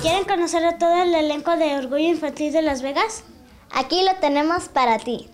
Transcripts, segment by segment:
¿Quieren conocer a todo el elenco de Orgullo Infantil de Las Vegas? Aquí lo tenemos para ti.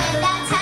and that's how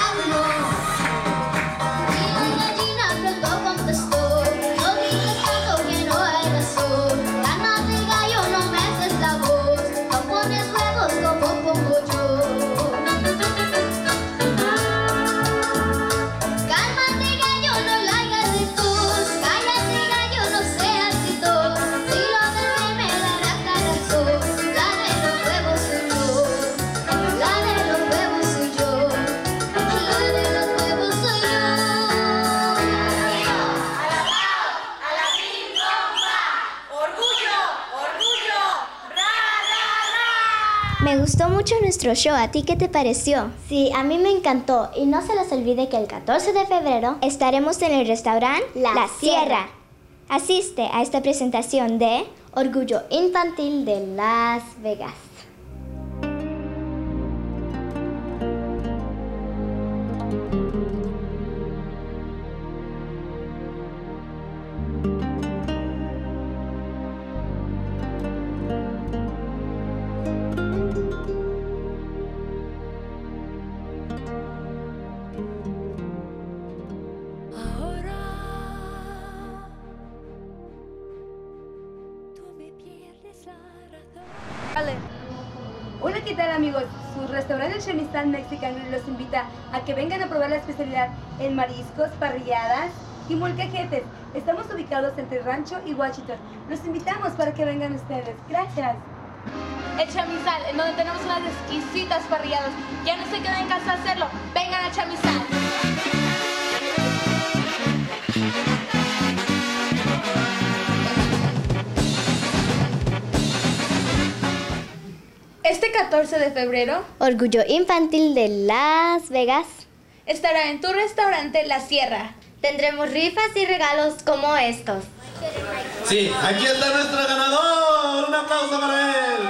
mucho nuestro show. ¿A ti qué te pareció? Sí, a mí me encantó. Y no se les olvide que el 14 de febrero Estaremos en el restaurante La Sierra. Asiste a esta presentación de Orgullo Infantil de Las Vegas. Vale. Hola, ¿qué tal amigos? Su restaurante Chemistán Mexicano los invita a que vengan a probar la especialidad en mariscos, parrilladas y molcajetes. Estamos ubicados entre Rancho y Washington. Los invitamos para que vengan ustedes. Gracias. El chamizal, en donde tenemos unas exquisitas parrilladas. Ya no se queden en casa a hacerlo. Vengan a chamizal. Este 14 de febrero Orgullo Infantil de Las Vegas. estará en tu restaurante La Sierra. Tendremos rifas y regalos como estos. Sí, aquí está nuestro ganador. Un aplauso para él.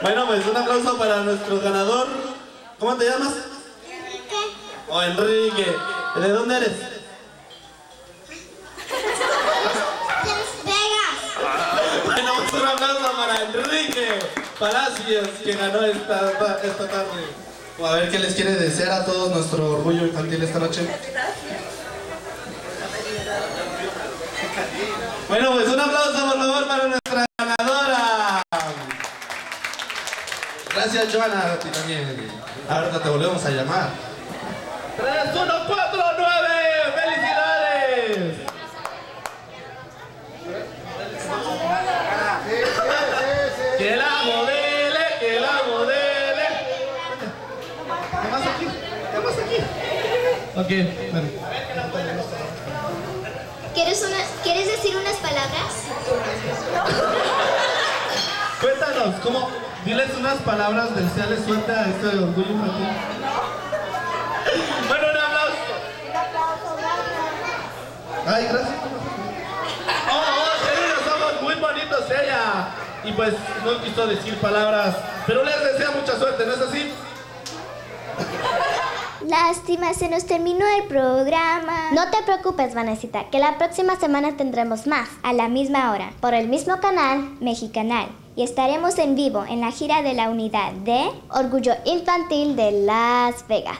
Bueno, pues un aplauso para nuestro ganador. ¿Cómo te llamas? Enrique. Oh, Enrique. ¿De dónde eres? Un aplauso para Enrique Palacios, que ganó esta, esta tarde. A ver qué les quiere desear a todos nuestro orgullo infantil esta noche. Bueno, pues un aplauso por favor para nuestra ganadora. Gracias, Joana, a ti también. Ahorita te volvemos a llamar. 3, 1, 4, Ok, bueno. ¿Quieres, una- ¿Quieres decir unas palabras? Cuéntanos, ¿cómo? Diles unas palabras deseales suerte a este orgullo infantil. Bueno, un aplauso. Ay, gracias. Oh, oh, los ojos muy bonitos ella. Y pues no quiso decir palabras, pero les desea mucha suerte, ¿no es así? Lástima, se nos terminó el programa. No te preocupes, Vanesita, que la próxima semana tendremos más. A la misma hora, Por el mismo canal, Mexicanal. Y estaremos en vivo en la gira de la unidad de Orgullo Infantil de Las Vegas.